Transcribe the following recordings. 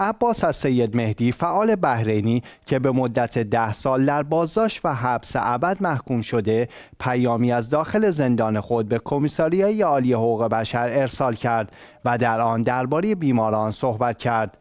عباس از سید مهدی فعال بحرینی که به مدت ده سال در بازداشت و حبس ابد محکوم شده پیامی از داخل زندان خود به کمیساریای عالی حقوق بشر ارسال کرد و در آن درباره بیماران صحبت کرد.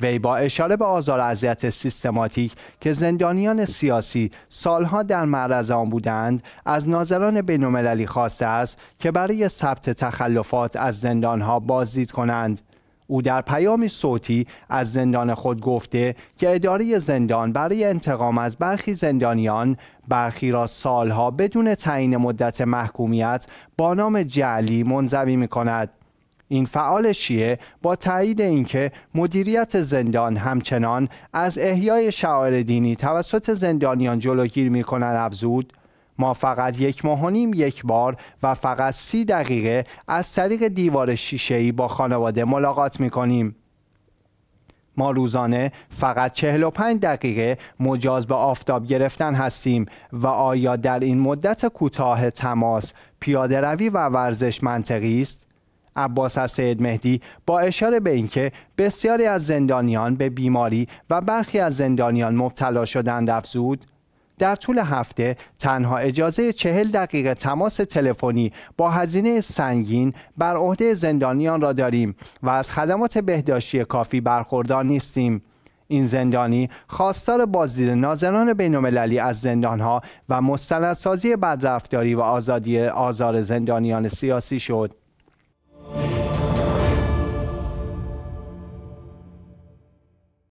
وی با اشاره به آزار اذیت سیستماتیک که زندانیان سیاسی سالها در معرض آن بودند از ناظران بینالمللی خواسته است که برای ثبت تخلفات از زندانها بازدید کنند. او در پیامی صوتی از زندان خود گفته که اداره زندان برای انتقام از برخی زندانیان برخی را سالها بدون تعیین مدت محکومیت با نام جعلی منظوی می کند. این فعال شیعه با تایید اینکه مدیریت زندان همچنان از احیای شعائر دینی توسط زندانیان جلوگیری می کند افزود ما فقط یک ماه و نیم یک بار و فقط سی دقیقه از طریق دیوار شیشه‌ای با خانواده ملاقات می کنیم. ما روزانه فقط 45 دقیقه مجاز به آفتاب گرفتن هستیم و آیا در این مدت کوتاه تماس پیاده روی و ورزش منطقی است؟ عباس از سید مهدی با اشاره به اینکه بسیاری از زندانیان به بیماری و برخی از زندانیان مبتلا شدند افزود در طول هفته تنها اجازه چهل دقیقه تماس تلفنی با هزینه سنگین بر عهده زندانیان را داریم و از خدمات بهداشتی کافی برخوردار نیستیم. این زندانی خواستار بازدید ناظران بینالمللی از زندانها و مستندسازی بدرفتاری و آزادی آزار زندانیان سیاسی شد.